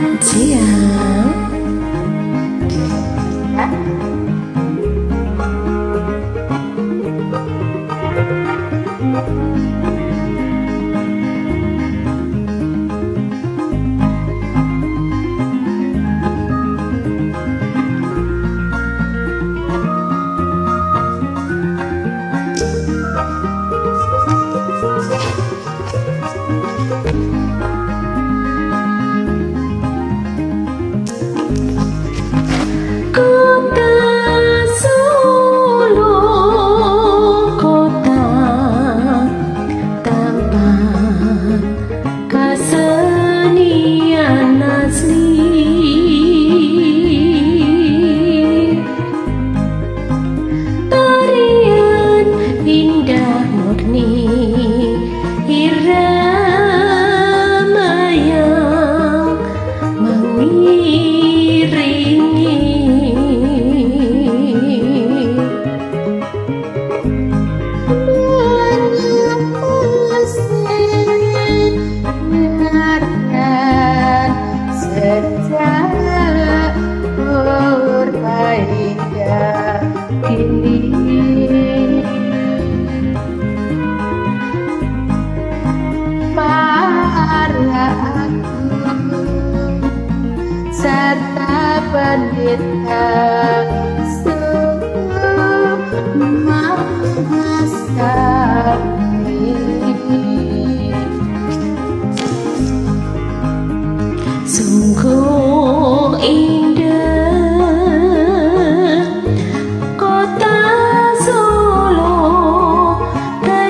違う！serta pendeta semua masa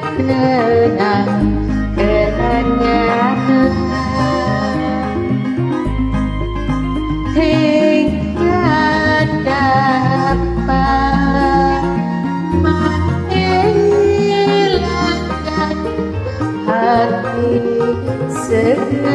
kenang kenangnya hingga dapat menghilangkan hati sekitar.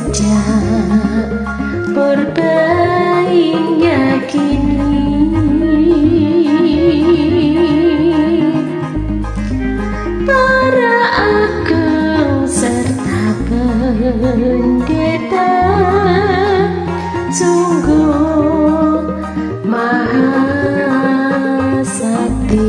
saja. Berdaingnya kini. Para agung serta pendeta sungguh maha sakti.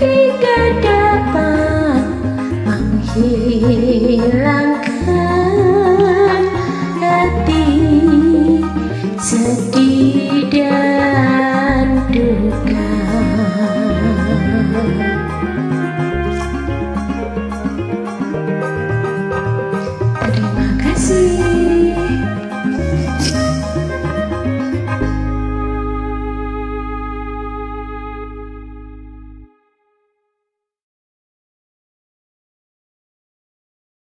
hingga dapat menghilangkan hati sedih dan duka.